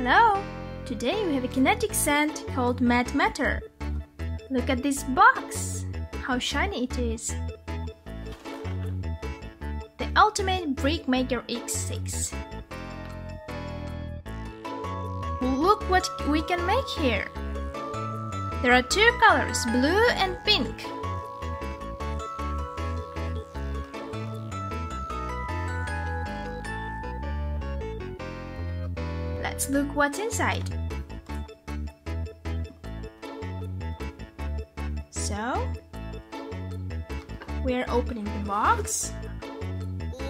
Hello! Today we have a kinetic sand called Mad Mattr. Look at this box! How shiny it is! The Ultimate Brick Maker X6. Look what we can make here! There are two colors, blue and pink. Let's look what's inside. So, we're opening the box.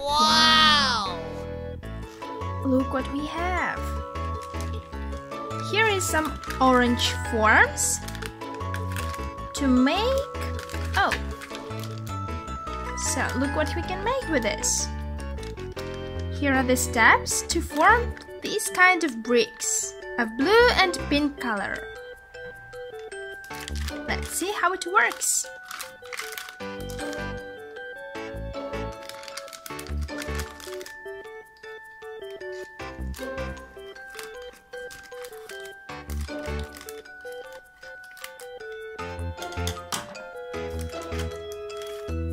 Wow! Look what we have. Here is some orange forms to make. Oh. So, look what we can make with this. Here are the steps to form these kind of bricks of blue and pink color. Let's see how it works.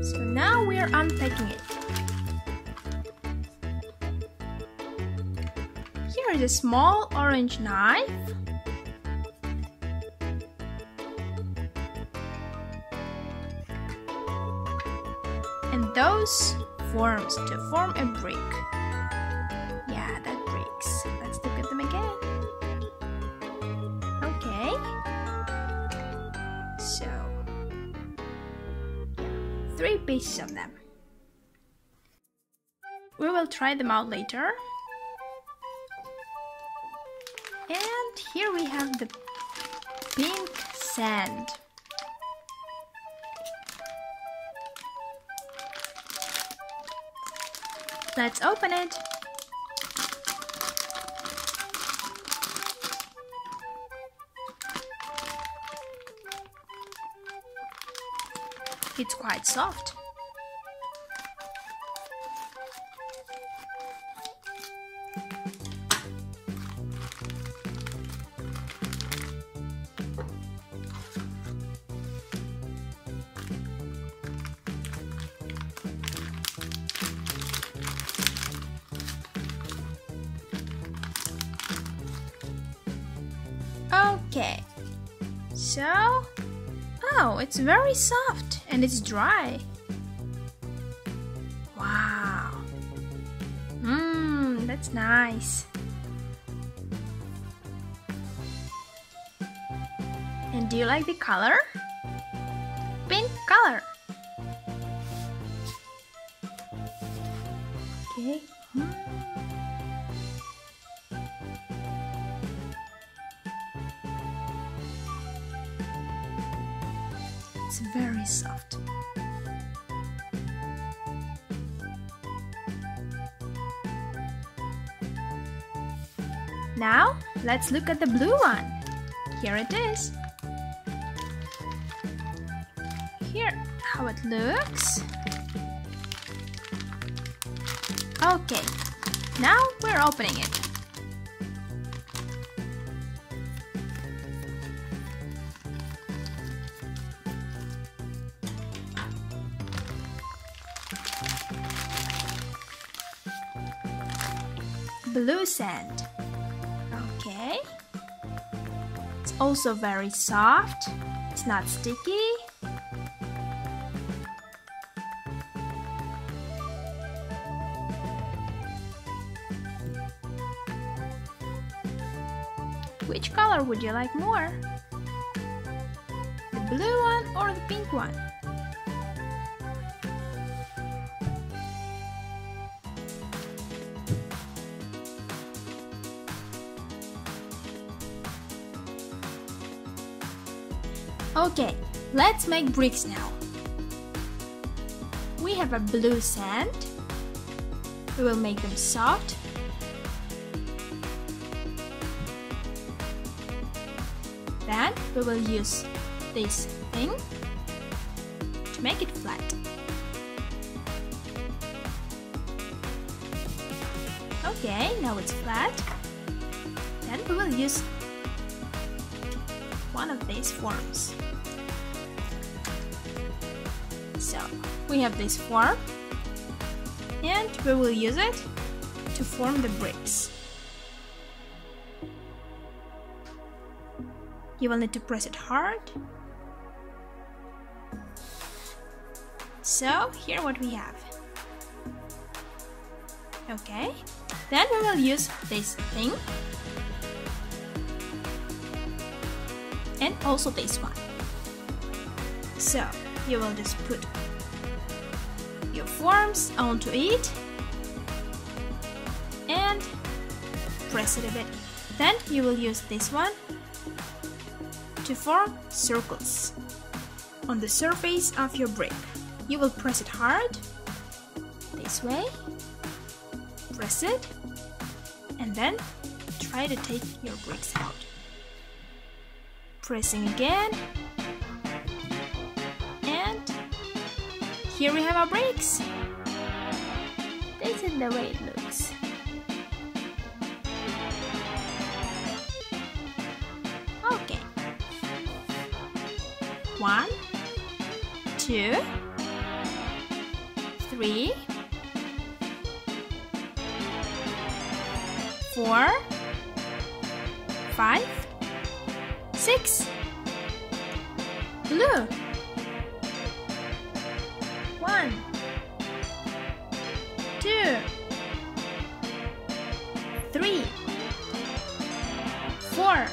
So now we're unpacking it. Is a small orange knife. And those forms to form a brick. Yeah, that bricks. Let's look at them again. Okay. So, three pieces of them. We will try them out later. And here we have the pink sand. Let's open it. It's quite soft. Okay. So, oh, it's very soft and it's dry. Wow. Mmm, that's nice. And do you like the color? Pink color. Okay. Hmm. It's very soft. Now, let's look at the blue one. Here it is. Here, how it looks. Okay, now we're opening it. Blue sand. Okay. It's also very soft. It's not sticky. Which color would you like more? The blue one or the pink one? Okay, let's make bricks now. We have a blue sand. We will make them soft. Then we will use this thing to make it flat. Okay, now it's flat. Then we will use one of these forms. So we have this form and we will use it to form the bricks. You will need to press it hard. So here what we have. Okay, then we will use this thing also this one. So you will just put your forms onto it and press it a bit. Then you will use this one to form circles on the surface of your brick. You will press it hard this way, press it, and then try to take your bricks out. Pressing again, and here we have our bricks. This is the way it looks. Okay. One, two, three, four, five, six. Blue. One. Two. Three. Four.